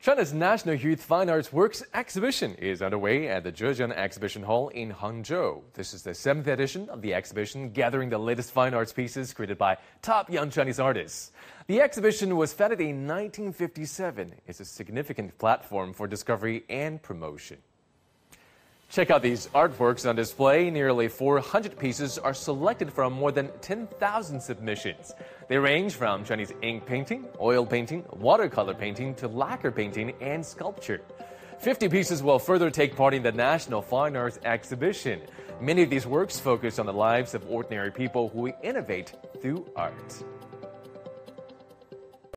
China's National Youth Fine Arts Works exhibition is underway at the Zhejiang Exhibition Hall in Hangzhou. This is the seventh edition of the exhibition, gathering the latest fine arts pieces created by top young Chinese artists. The exhibition was founded in 1957. It's a significant platform for discovery and promotion. Check out these artworks on display. Nearly 400 pieces are selected from more than 10,000 submissions. They range from Chinese ink painting, oil painting, watercolor painting to lacquer painting and sculpture. 50 pieces will further take part in the National Fine Arts Exhibition. Many of these works focus on the lives of ordinary people who innovate through art.